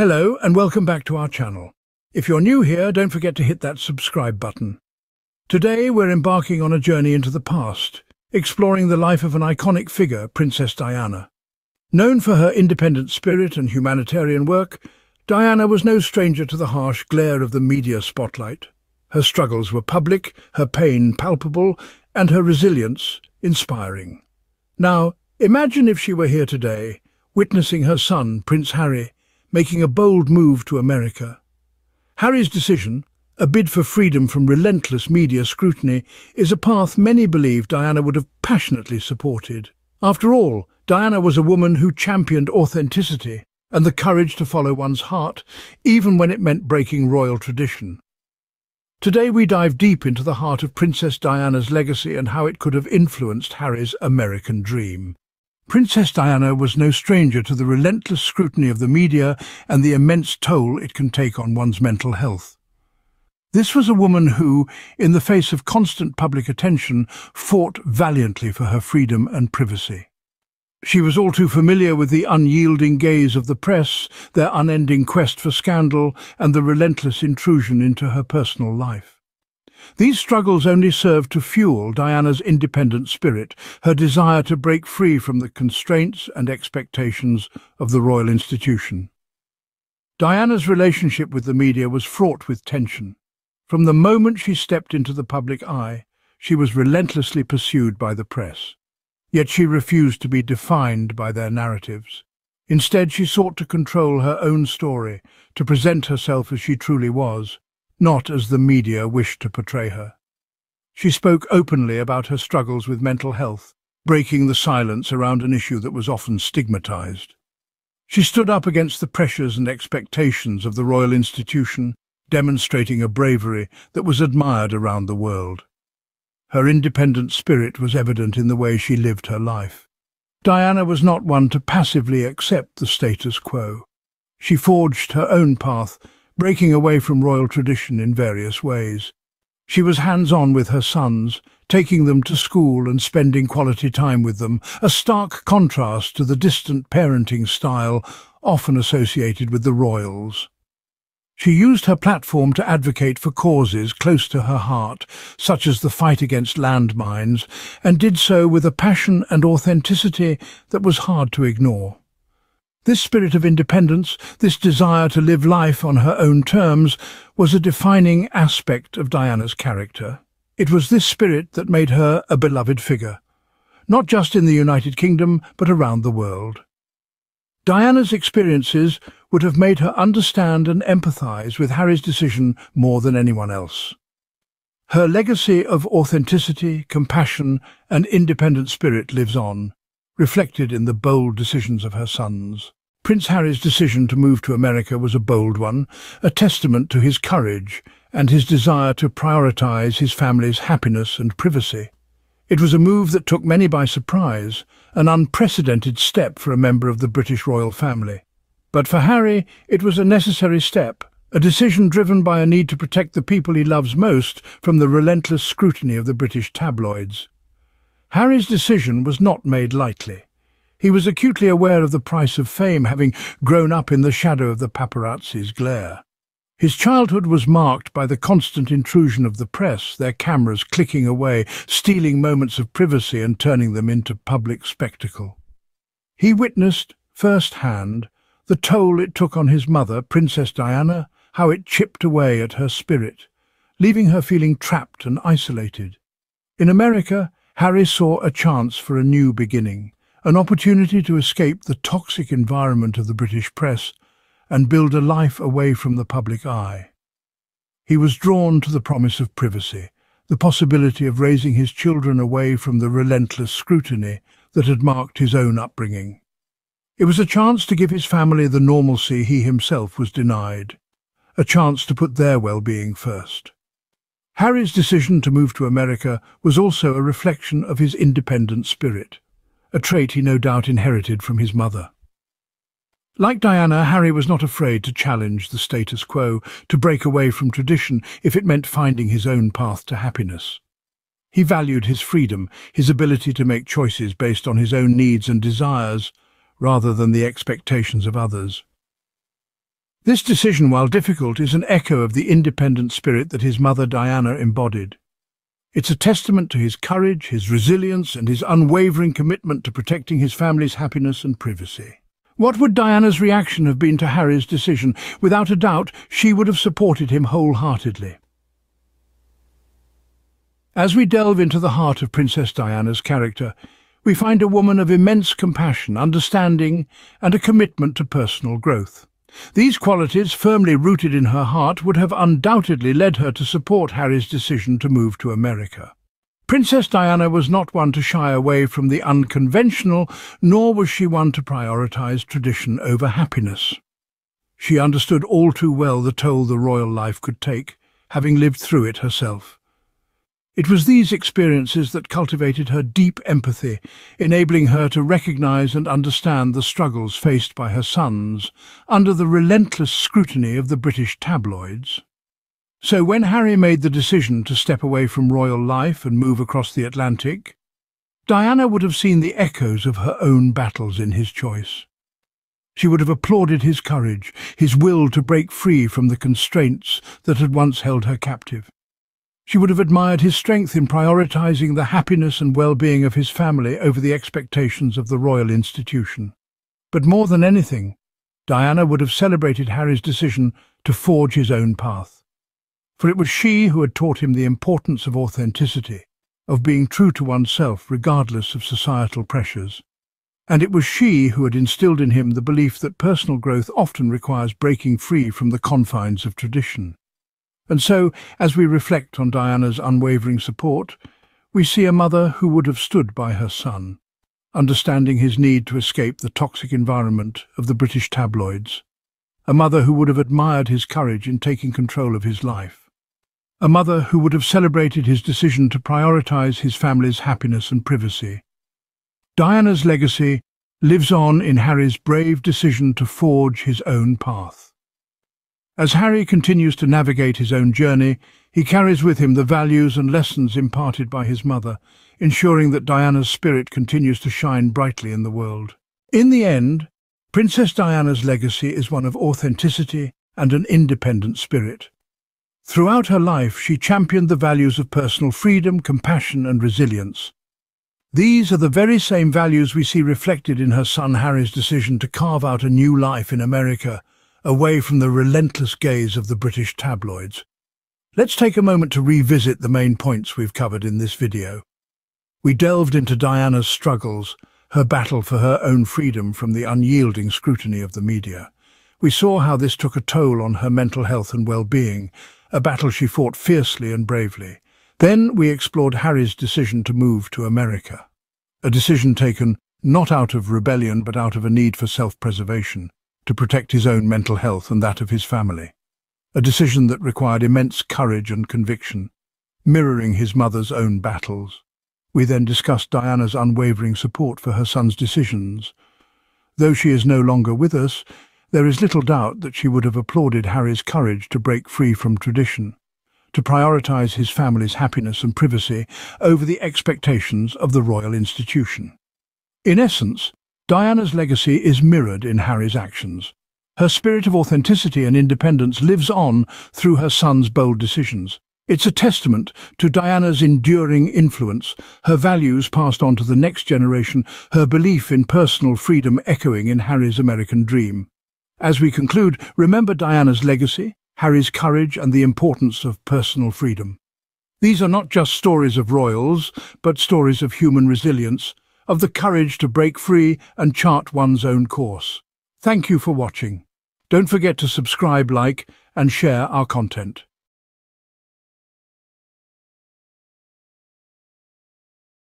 Hello and welcome back to our channel. If you're new here, don't forget to hit that subscribe button. Today we're embarking on a journey into the past, exploring the life of an iconic figure, Princess Diana. Known for her independent spirit and humanitarian work, Diana was no stranger to the harsh glare of the media spotlight. Her struggles were public, her pain palpable, and her resilience inspiring. Now, imagine if she were here today, witnessing her son, Prince Harry, making a bold move to America. Harry's decision, a bid for freedom from relentless media scrutiny, is a path many believe Diana would have passionately supported. After all, Diana was a woman who championed authenticity and the courage to follow one's heart, even when it meant breaking royal tradition. Today we dive deep into the heart of Princess Diana's legacy and how it could have influenced Harry's American dream. Princess Diana was no stranger to the relentless scrutiny of the media and the immense toll it can take on one's mental health. This was a woman who, in the face of constant public attention, fought valiantly for her freedom and privacy. She was all too familiar with the unyielding gaze of the press, their unending quest for scandal, and the relentless intrusion into her personal life. These struggles only served to fuel Diana's independent spirit, her desire to break free from the constraints and expectations of the royal institution. Diana's relationship with the media was fraught with tension. From the moment she stepped into the public eye, she was relentlessly pursued by the press. Yet she refused to be defined by their narratives. Instead, she sought to control her own story, to present herself as she truly was, not as the media wished to portray her. She spoke openly about her struggles with mental health, breaking the silence around an issue that was often stigmatized. She stood up against the pressures and expectations of the royal institution, demonstrating a bravery that was admired around the world. Her independent spirit was evident in the way she lived her life. Diana was not one to passively accept the status quo. She forged her own path, breaking away from royal tradition in various ways. She was hands-on with her sons, taking them to school and spending quality time with them, a stark contrast to the distant parenting style often associated with the royals. She used her platform to advocate for causes close to her heart, such as the fight against landmines, and did so with a passion and authenticity that was hard to ignore. This spirit of independence, this desire to live life on her own terms, was a defining aspect of Diana's character. It was this spirit that made her a beloved figure, not just in the United Kingdom, but around the world. Diana's experiences would have made her understand and empathise with Harry's decision more than anyone else. Her legacy of authenticity, compassion and independent spirit lives on, reflected in the bold decisions of her sons. Prince Harry's decision to move to America was a bold one, a testament to his courage and his desire to prioritise his family's happiness and privacy. It was a move that took many by surprise, an unprecedented step for a member of the British royal family. But for Harry, it was a necessary step, a decision driven by a need to protect the people he loves most from the relentless scrutiny of the British tabloids. Harry's decision was not made lightly. He was acutely aware of the price of fame, having grown up in the shadow of the paparazzi's glare. His childhood was marked by the constant intrusion of the press, their cameras clicking away, stealing moments of privacy and turning them into public spectacle. He witnessed, first-hand, the toll it took on his mother, Princess Diana, how it chipped away at her spirit, leaving her feeling trapped and isolated. In America, Harry saw a chance for a new beginning, an opportunity to escape the toxic environment of the British press and build a life away from the public eye. He was drawn to the promise of privacy, the possibility of raising his children away from the relentless scrutiny that had marked his own upbringing. It was a chance to give his family the normalcy he himself was denied, a chance to put their well-being first. Harry's decision to move to America was also a reflection of his independent spirit, a trait he no doubt inherited from his mother. Like Diana, Harry was not afraid to challenge the status quo, to break away from tradition if it meant finding his own path to happiness. He valued his freedom, his ability to make choices based on his own needs and desires, rather than the expectations of others. This decision, while difficult, is an echo of the independent spirit that his mother Diana embodied. It's a testament to his courage, his resilience, and his unwavering commitment to protecting his family's happiness and privacy. What would Diana's reaction have been to Harry's decision? Without a doubt, she would have supported him wholeheartedly. As we delve into the heart of Princess Diana's character, we find a woman of immense compassion, understanding, and a commitment to personal growth. These qualities, firmly rooted in her heart, would have undoubtedly led her to support Harry's decision to move to America. Princess Diana was not one to shy away from the unconventional, nor was she one to prioritize tradition over happiness. She understood all too well the toll the royal life could take, having lived through it herself. It was these experiences that cultivated her deep empathy, enabling her to recognize and understand the struggles faced by her sons under the relentless scrutiny of the British tabloids. So when Harry made the decision to step away from royal life and move across the Atlantic, Diana would have seen the echoes of her own battles in his choice. She would have applauded his courage, his will to break free from the constraints that had once held her captive. She would have admired his strength in prioritizing the happiness and well-being of his family over the expectations of the royal institution. But more than anything, Diana would have celebrated Harry's decision to forge his own path. For it was she who had taught him the importance of authenticity, of being true to oneself regardless of societal pressures. And it was she who had instilled in him the belief that personal growth often requires breaking free from the confines of tradition. And so, as we reflect on Diana's unwavering support, we see a mother who would have stood by her son, understanding his need to escape the toxic environment of the British tabloids, a mother who would have admired his courage in taking control of his life, a mother who would have celebrated his decision to prioritize his family's happiness and privacy. Diana's legacy lives on in Harry's brave decision to forge his own path. As Harry continues to navigate his own journey, he carries with him the values and lessons imparted by his mother, ensuring that Diana's spirit continues to shine brightly in the world. In the end, Princess Diana's legacy is one of authenticity and an independent spirit. Throughout her life, she championed the values of personal freedom, compassion and resilience. These are the very same values we see reflected in her son Harry's decision to carve out a new life in America, away from the relentless gaze of the British tabloids. Let's take a moment to revisit the main points we've covered in this video. We delved into Diana's struggles, her battle for her own freedom from the unyielding scrutiny of the media. We saw how this took a toll on her mental health and well-being, a battle she fought fiercely and bravely. Then we explored Harry's decision to move to America, a decision taken not out of rebellion but out of a need for self-preservation to protect his own mental health and that of his family, a decision that required immense courage and conviction, mirroring his mother's own battles. We then discussed Diana's unwavering support for her son's decisions. Though she is no longer with us, there is little doubt that she would have applauded Harry's courage to break free from tradition, to prioritise his family's happiness and privacy over the expectations of the royal institution. In essence, Diana's legacy is mirrored in Harry's actions. Her spirit of authenticity and independence lives on through her son's bold decisions. It's a testament to Diana's enduring influence, her values passed on to the next generation, her belief in personal freedom echoing in Harry's American dream. As we conclude, remember Diana's legacy, Harry's courage and the importance of personal freedom. These are not just stories of royals, but stories of human resilience, of the courage to break free and chart one's own course. Thank you for watching. Don't forget to subscribe, like and share our content.